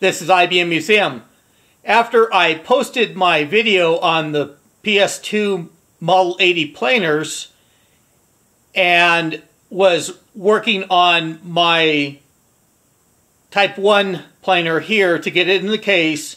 This is IBM Museum. After I posted my video on the PS2 Model 80 planars and was working on my Type 1 planar here to get it in the case,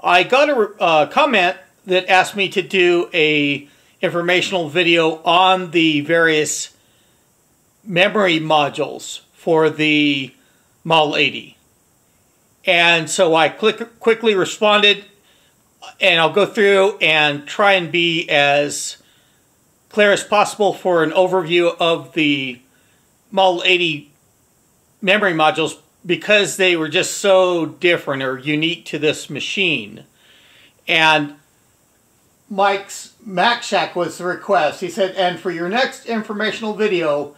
I got a uh, comment that asked me to do a informational video on the various memory modules for the Model 80. And so I click, quickly responded, and I'll go through and try and be as clear as possible for an overview of the Model 80 memory modules because they were just so different or unique to this machine. And Mike's Mac Shack was the request. He said, and for your next informational video,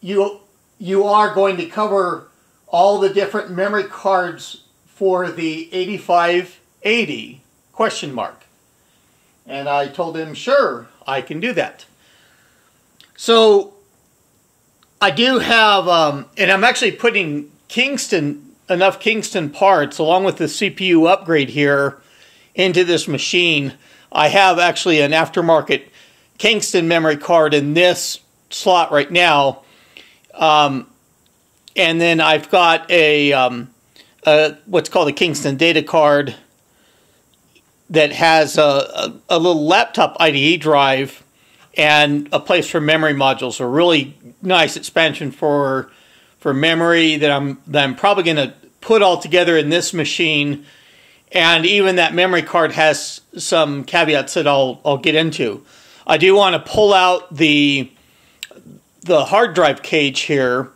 you you are going to cover all the different memory cards for the 8580 question mark. And I told him, sure, I can do that. So I do have, um, and I'm actually putting Kingston, enough Kingston parts along with the CPU upgrade here into this machine. I have actually an aftermarket Kingston memory card in this slot right now. Um, and then I've got a, um, a, what's called a Kingston data card that has a, a, a little laptop IDE drive and a place for memory modules. A really nice expansion for for memory that I'm that I'm probably going to put all together in this machine. And even that memory card has some caveats that I'll I'll get into. I do want to pull out the the hard drive cage here,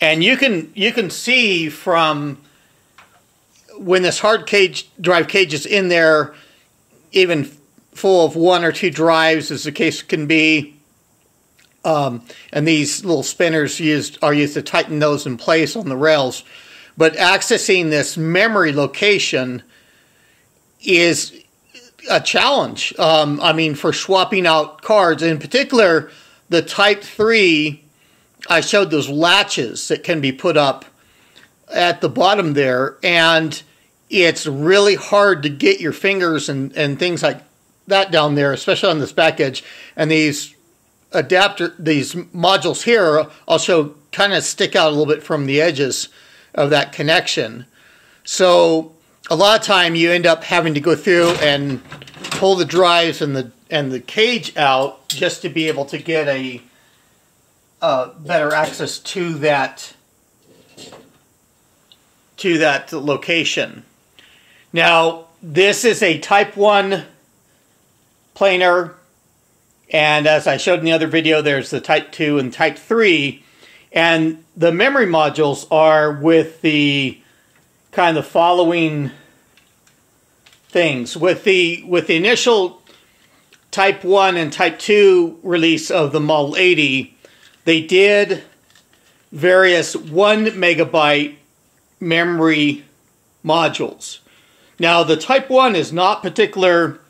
and you can you can see from when this hard cage drive cage is in there, even full of one or two drives, as the case can be. Um, and these little spinners used are used to tighten those in place on the rails. But accessing this memory location is a challenge. Um, I mean, for swapping out cards, in particular, the Type 3, I showed those latches that can be put up at the bottom there, and it's really hard to get your fingers and, and things like that down there, especially on this back edge. And these adapter, these modules here also kind of stick out a little bit from the edges of that connection. So a lot of time you end up having to go through and pull the drives and the and the cage out just to be able to get a uh, better access to that to that location. Now this is a Type 1 planar. And as I showed in the other video, there's the Type 2 and Type 3. And the memory modules are with the kind of following things. With the with the initial Type 1 and Type 2 release of the Model 80, they did various 1 megabyte memory modules. Now, the Type 1 is not particular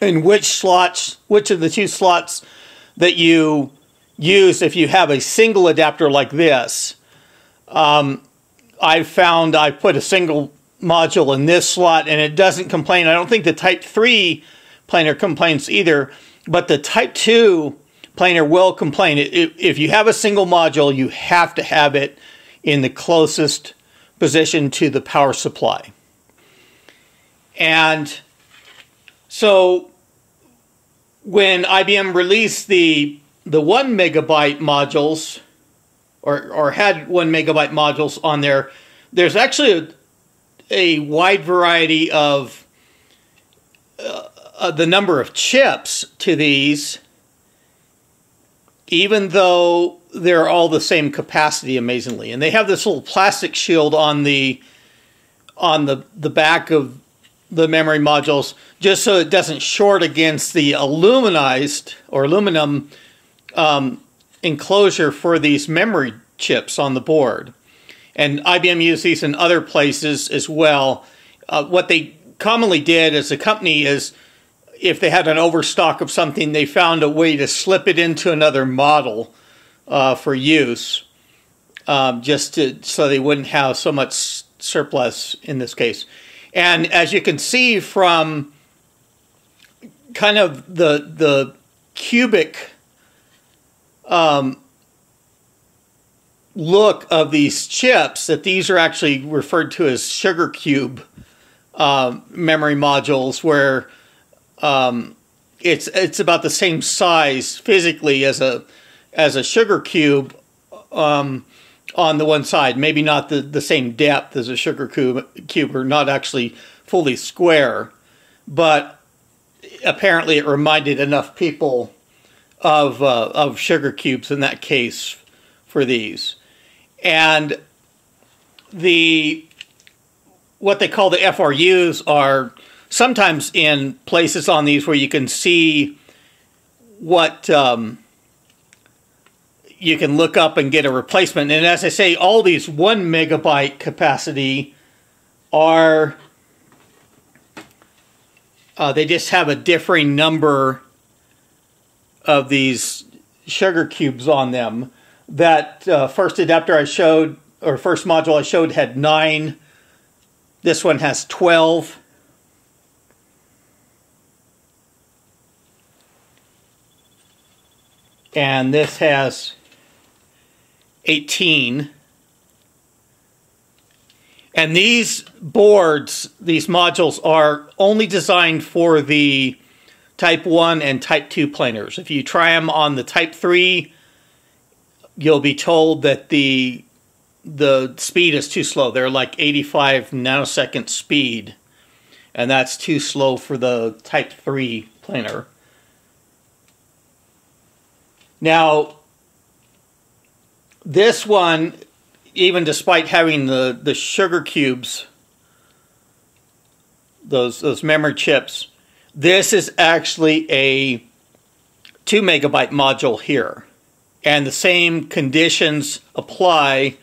in which slots, which of the two slots that you use if you have a single adapter like this. Um, I've found I put a single module in this slot and it doesn't complain. I don't think the Type 3 planar complains either, but the Type 2 planar will complain. If you have a single module, you have to have it in the closest position to the power supply. And so when IBM released the the one megabyte modules, or or had one megabyte modules on there, there's actually a, a wide variety of uh, uh, the number of chips to these, even though they're all the same capacity, amazingly. And they have this little plastic shield on the on the the back of the memory modules just so it doesn't short against the aluminized or aluminum um, enclosure for these memory chips on the board. And IBM used these in other places as well. Uh, what they commonly did as a company is if they had an overstock of something, they found a way to slip it into another model uh, for use, um, just to, so they wouldn't have so much surplus in this case. And as you can see from kind of the the cubic um, look of these chips, that these are actually referred to as sugar cube uh, memory modules, where um, it's it's about the same size physically as a as a sugar cube um, on the one side. Maybe not the, the same depth as a sugar cube, cube, or not actually fully square, but apparently it reminded enough people of uh, of sugar cubes in that case for these, and the what they call the FRUs are sometimes in places on these where you can see what um, you can look up and get a replacement. And as I say, all these one megabyte capacity are uh, they just have a differing number of these sugar cubes on them. That uh, first adapter I showed, or first module I showed, had nine. This one has 12. And this has 18. And these boards, these modules, are only designed for the Type 1 and Type 2 planars. If you try them on the Type 3, you'll be told that the the speed is too slow. They're like 85 nanosecond speed, and that's too slow for the Type 3 planar. Now, this one even despite having the, the sugar cubes, those, those memory chips, this is actually a 2 megabyte module here. And the same conditions apply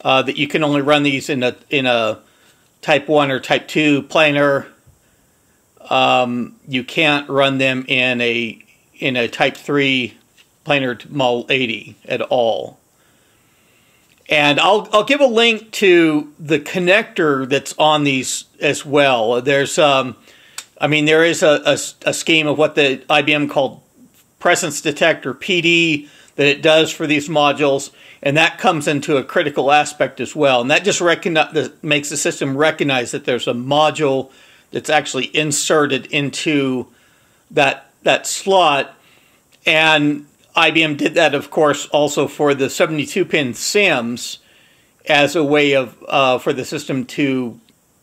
uh, that you can only run these in a, in a type 1 or type 2 planar. Um, you can't run them in a in a type 3 planar model 80 at all. And I'll, I'll give a link to the connector that's on these as well. There's, um, I mean, there is a, a, a scheme of what the IBM called presence detector, PD, that it does for these modules. And that comes into a critical aspect as well. And that just recognize, makes the system recognize that there's a module that's actually inserted into that, that slot. And IBM did that, of course, also for the 72-pin SIMMs as a way of uh, for the system to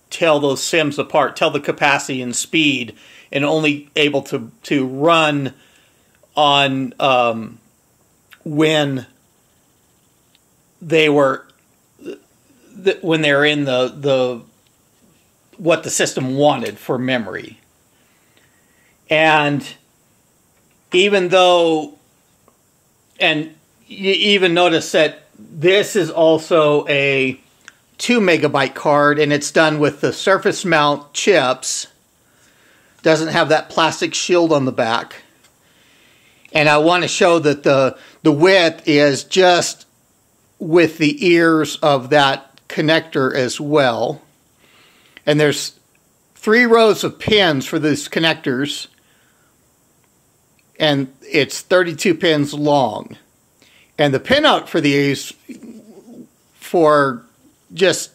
tell those SIMMs apart, tell the capacity and speed, and only able to to run on um, when they were when they're in the the what the system wanted for memory. And even though and you even notice that this is also a 2 megabyte card and it's done with the surface mount chips. Doesn't have that plastic shield on the back. And I want to show that the, the width is just with the ears of that connector as well. And there's three rows of pins for these connectors and it's 32 pins long. And the pinout for these, for just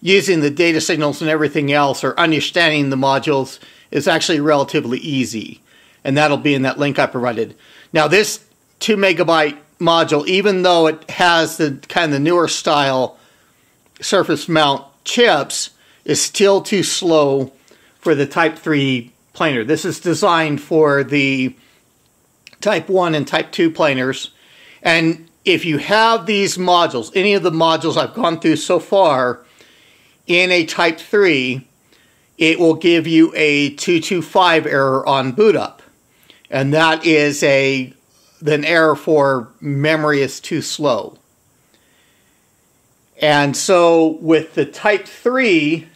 using the data signals and everything else or understanding the modules is actually relatively easy. And that'll be in that link I provided. Now this 2 megabyte module, even though it has the kind of the newer style surface mount chips, is still too slow for the Type 3 planar. This is designed for the type 1 and type 2 planars. And if you have these modules, any of the modules I've gone through so far, in a type 3, it will give you a 225 error on boot up. And that is a an error for memory is too slow. And so with the type 3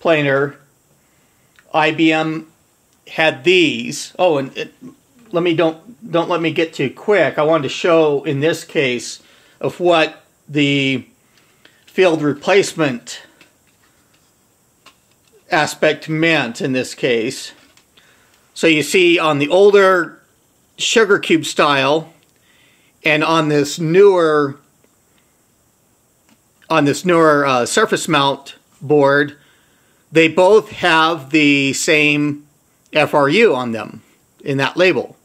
planar, IBM had these. Oh, and it, let me don't don't let me get too quick. I wanted to show in this case of what the field replacement aspect meant in this case. So you see on the older sugar cube style and on this newer on this newer uh, surface mount board, they both have the same FRU on them in that label.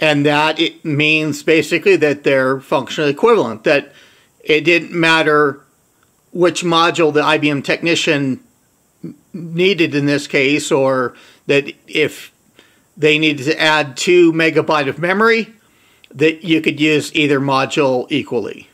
And that it means basically that they're functionally equivalent, that it didn't matter which module the IBM technician needed in this case, or that if they needed to add two megabyte of memory, that you could use either module equally.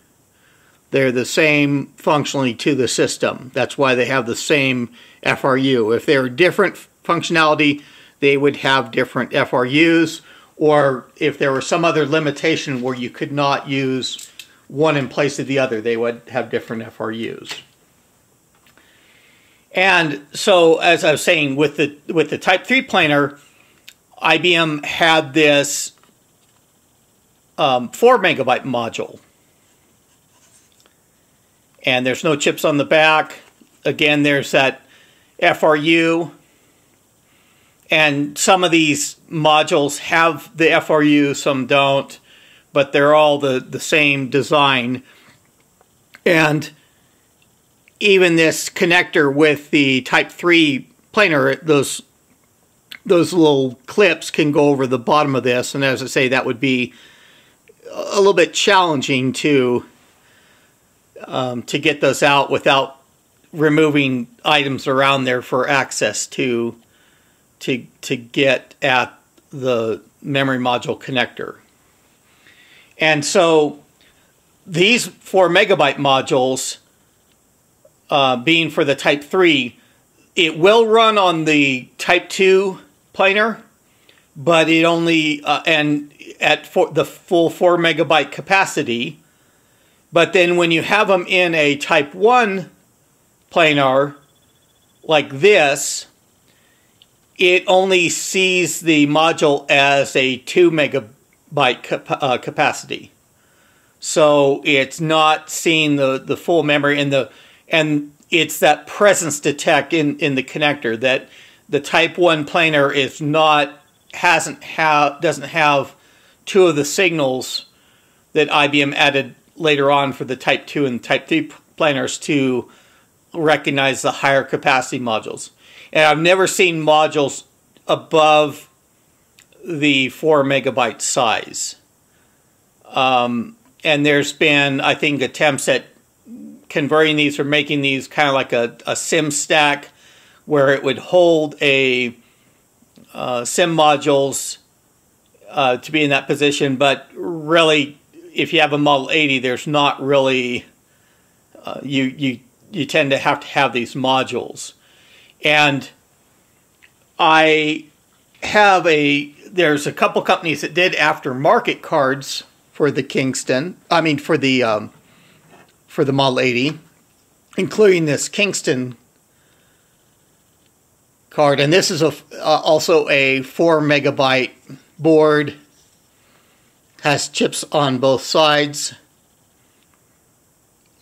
They're the same functionally to the system. That's why they have the same FRU. If they're different functionality, they would have different FRUs, or if there were some other limitation where you could not use one in place of the other, they would have different FRUs. And so, as I was saying, with the with the Type 3 planar, IBM had this um, 4 megabyte module. And there's no chips on the back. Again, there's that FRU. And some of these modules have the FRU, some don't, but they're all the, the same design. And even this connector with the Type 3 planar, those those little clips can go over the bottom of this. And as I say, that would be a little bit challenging to um, to get those out without removing items around there for access to to to get at the memory module connector. And so these four megabyte modules uh, being for the Type 3, it will run on the Type 2 planar, but it only, uh, and at four, the full 4 megabyte capacity. But then when you have them in a Type 1 planar like this, it only sees the module as a 2 megabyte cap uh, capacity. So it's not seeing the, the full memory and the and it's that presence detect in, in the connector that the type 1 planar is not hasn't have doesn't have two of the signals that IBM added later on for the type 2 and type 3 planars to recognize the higher capacity modules. And I've never seen modules above the 4 megabyte size. Um, and there's been, I think, attempts at converting these or making these kind of like a, a SIMM stack where it would hold a uh, SIMM modules uh, to be in that position. But really, if you have a Model 80, there's not really, uh, you, you, you tend to have to have these modules. And I have a, there's a couple companies that did aftermarket cards for the Kingston, I mean for the um, for the Model 80, including this Kingston card. And this is a, uh, also a 4 megabyte board. Has chips on both sides.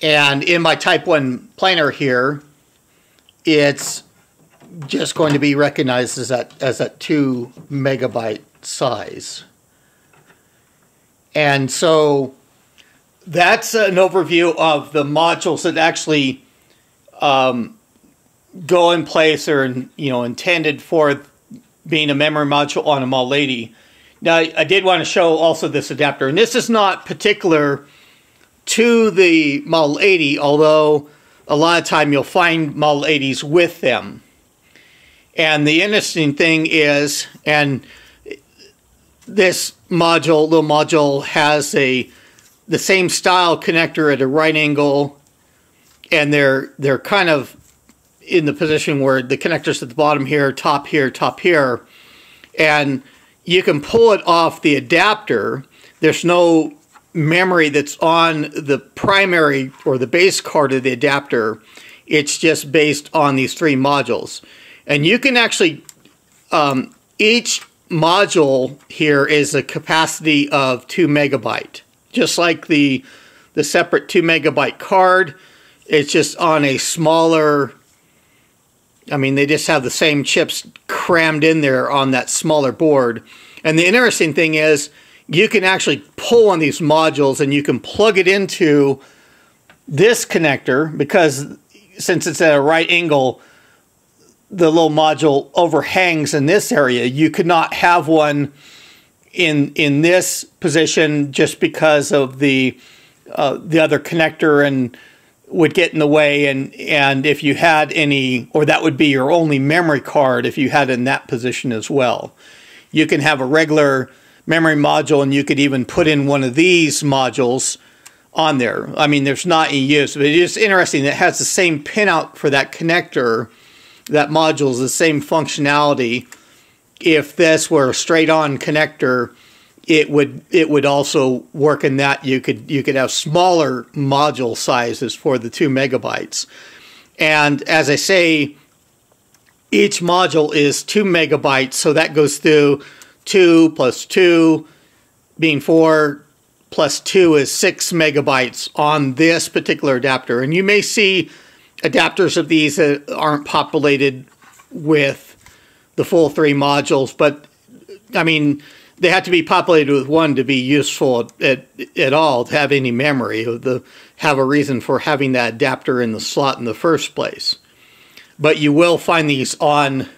And in my Type 1 planar here, it's just going to be recognized as that as that 2 megabyte size. And so that's an overview of the modules that actually um, go in place or you know intended for being a memory module on a Model 80. Now, I did want to show also this adapter, and this is not particular to the Model 80, although a lot of time you'll find Model 80s with them. And the interesting thing is, and this module, little module, has a the same style connector at a right angle, and they're they're kind of in the position where the connectors at the bottom here, top here, top here, and you can pull it off the adapter. There's no memory that's on the primary or the base card of the adapter. It's just based on these three modules. And you can actually, um, each module here is a capacity of two megabyte just like the, the separate 2 megabyte card, It's just on a smaller, I mean, they just have the same chips crammed in there on that smaller board. And the interesting thing is, you can actually pull on these modules and you can plug it into this connector because since it's at a right angle, the little module overhangs in this area. You could not have one in in this position just because of the uh, the other connector and would get in the way. And and if you had any or that would be your only memory card if you had in that position as well. You can have a regular memory module and you could even put in one of these modules on there. I mean there's not any use but it is interesting it has the same pinout for that connector that module is the same functionality. If this were a straight on connector it would it would also work in that you could you could have smaller module sizes for the two megabytes. And as i say each module is two megabytes so that goes through two plus two being four plus two is six megabytes on this particular adapter. And you may see adapters of these aren't populated with the full three modules, but I mean, they have to be populated with one to be useful at, at all, to have any memory, to have a reason for having that adapter in the slot in the first place. But you will find these on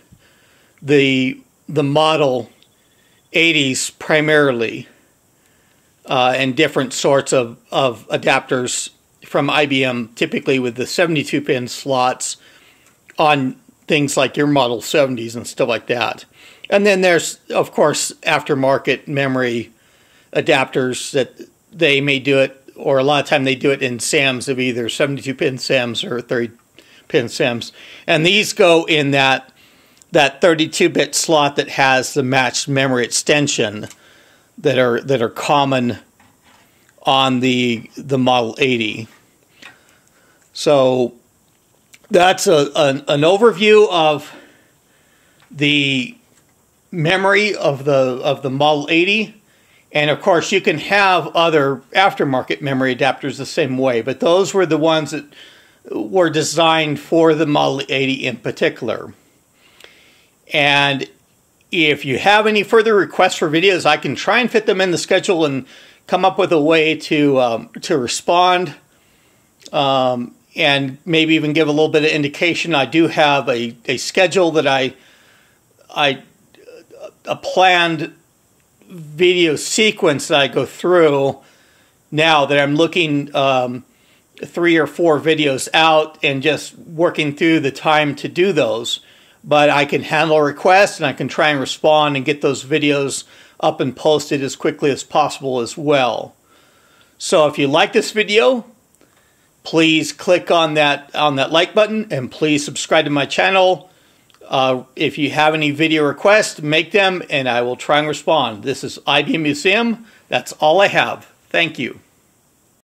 the, the Model 80s primarily, uh, and different sorts of, of adapters from IBM, typically with the 72 pin slots on things like your Model 70s and stuff like that. And then there's, of course, aftermarket memory adapters that they may do it, or a lot of time they do it in SAMs of either 72 pin SAMs or 30 pin SAMs. And these go in that that 32 bit slot that has the matched memory extension that are that are common on the the Model 80. So that's a, an, an overview of the memory of the of the Model 80 and of course you can have other aftermarket memory adapters the same way but those were the ones that were designed for the Model 80 in particular. And if you have any further requests for videos I can try and fit them in the schedule and come up with a way to um, to respond. Um, and maybe even give a little bit of indication. I do have a, a schedule that I, I, a planned video sequence that I go through now that I'm looking um, three or four videos out and just working through the time to do those. But I can handle requests and I can try and respond and get those videos up and posted as quickly as possible as well. So if you like this video, please click on that on that like button and please subscribe to my channel. Uh, if you have any video requests, make them and I will try and respond. This is IBM Museum. That's all I have. Thank you.